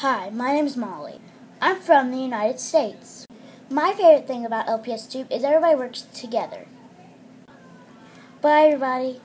Hi, my name is Molly. I'm from the United States. My favorite thing about LPS Tube is everybody works together. Bye, everybody.